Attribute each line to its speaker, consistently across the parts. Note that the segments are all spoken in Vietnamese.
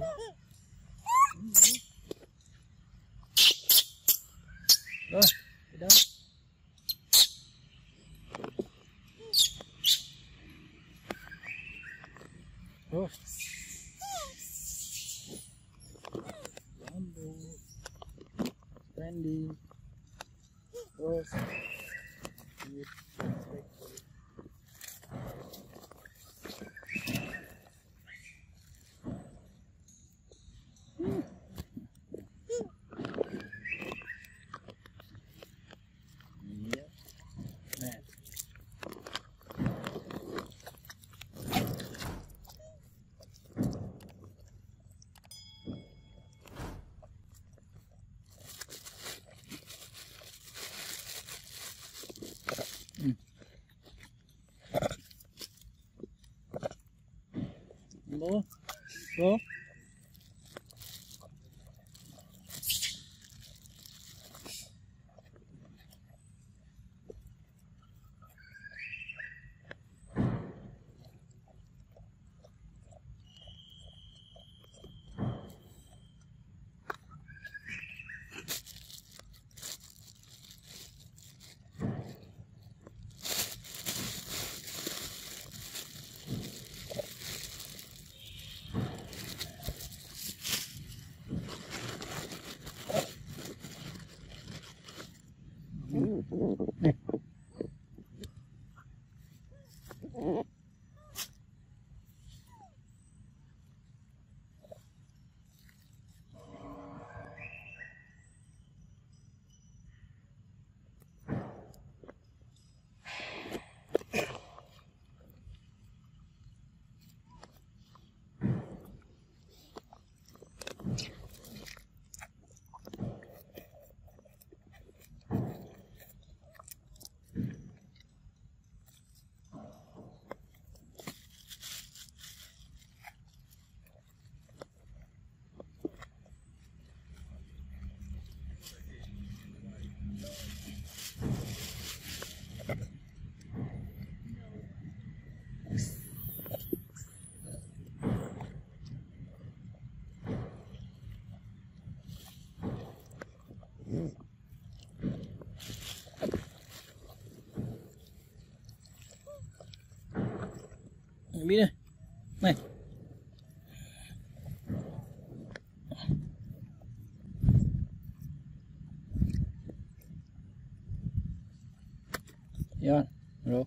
Speaker 1: Oh. đi đâu? Rồi. Bunu. Bu. Mm-hmm. Mỹ đây. Này. Yon, Rồi.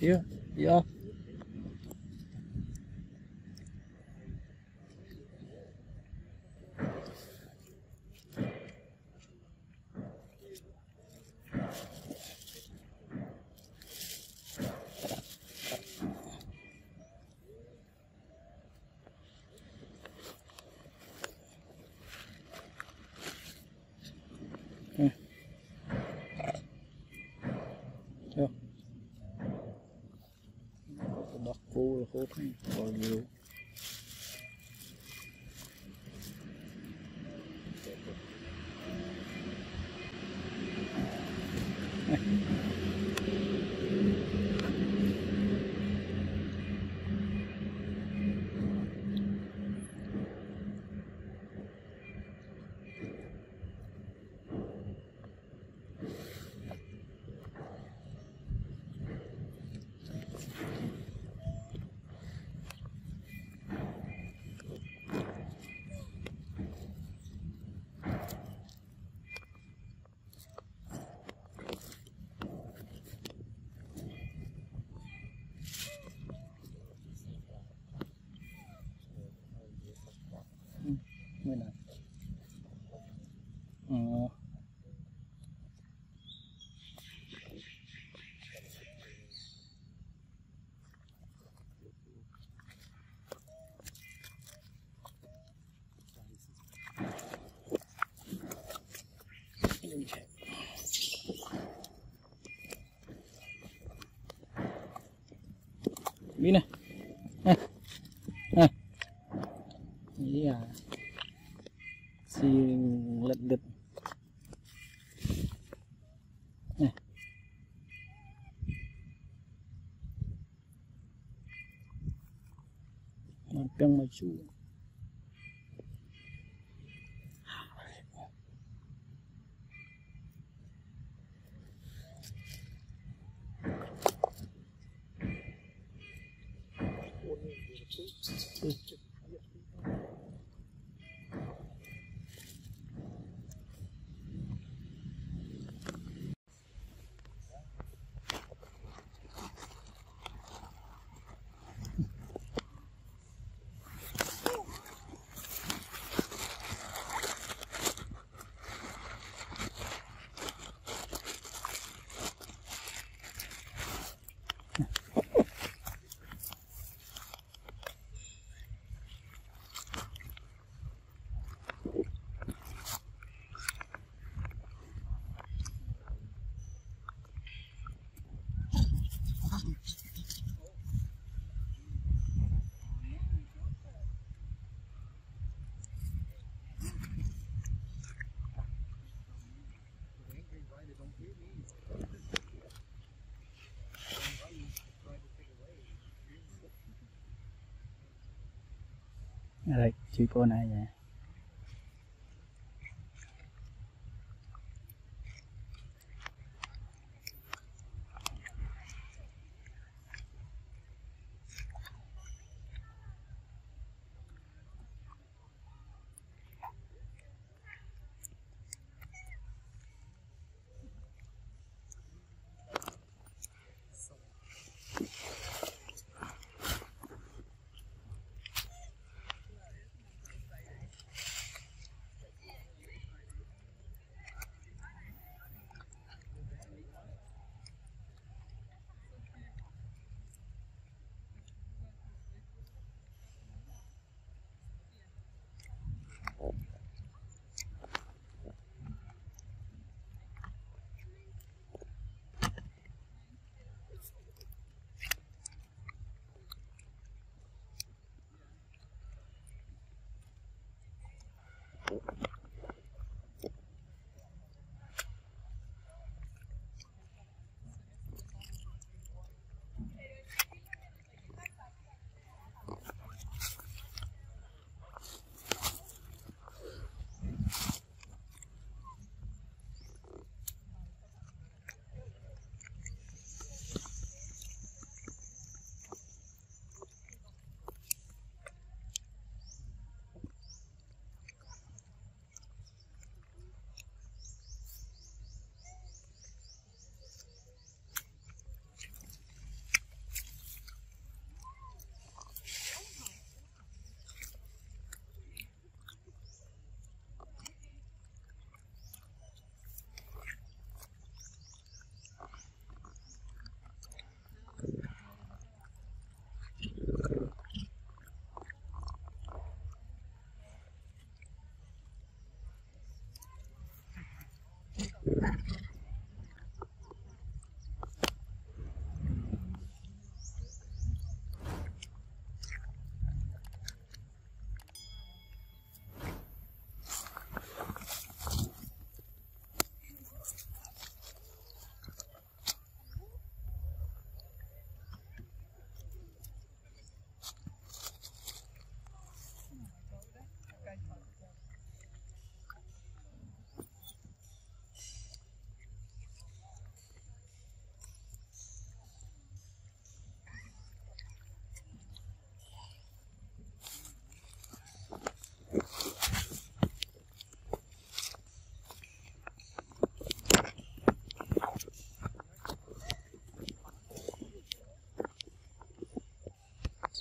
Speaker 1: Yeah. whole, the whole thing, or little. Bina. Nah. Nah. Iya. Đây, chị cô này vậy.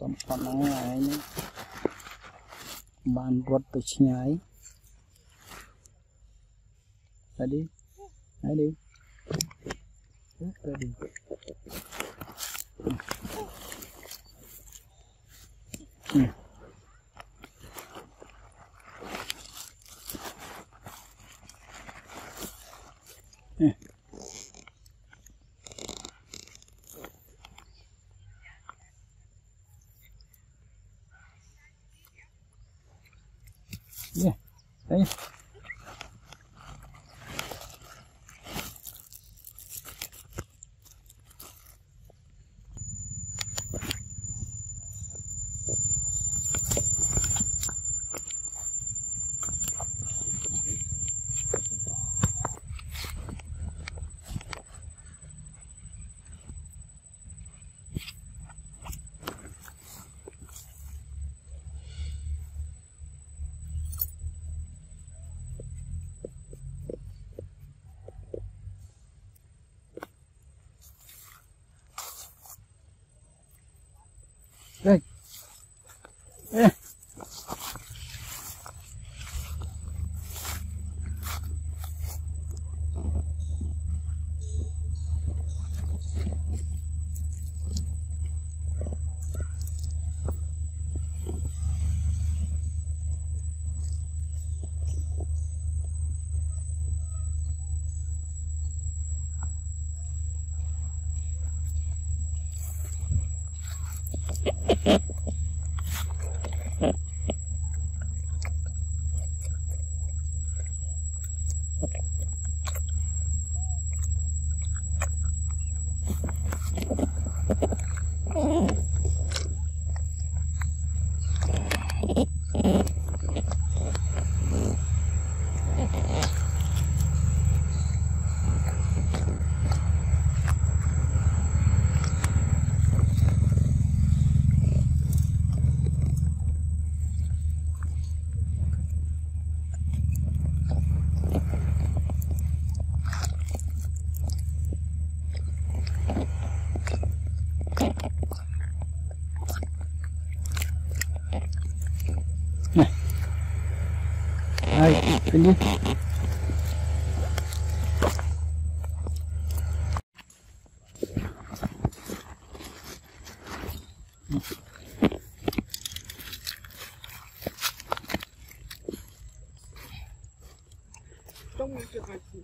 Speaker 1: Som ប៉ុណ្ណឹងហើយនេះបានរត់ទៅឆ្ងាយហើយឌីហើយ 耶，来 그지? 좀
Speaker 2: 이렇게
Speaker 1: 갈수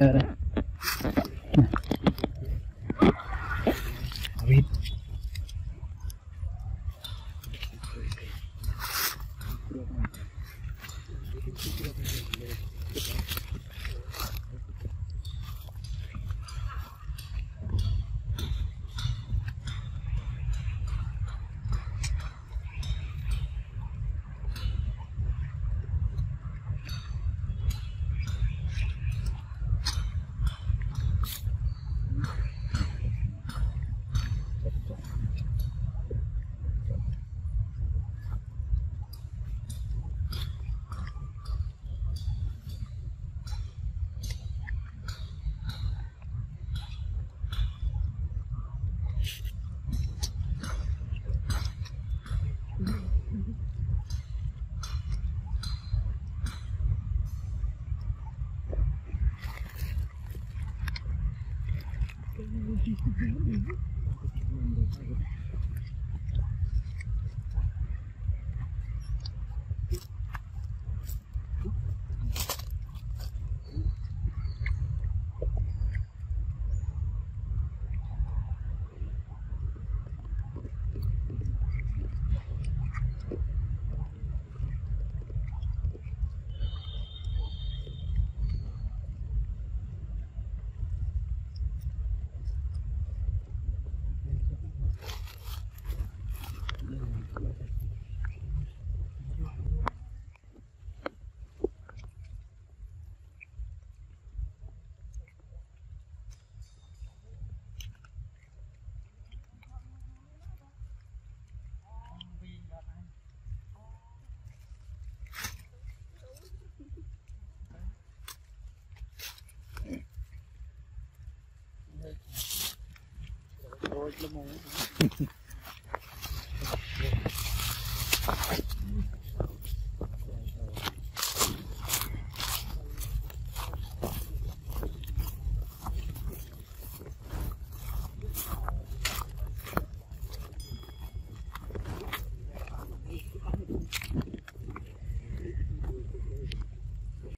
Speaker 3: Yeah.
Speaker 1: ល្មម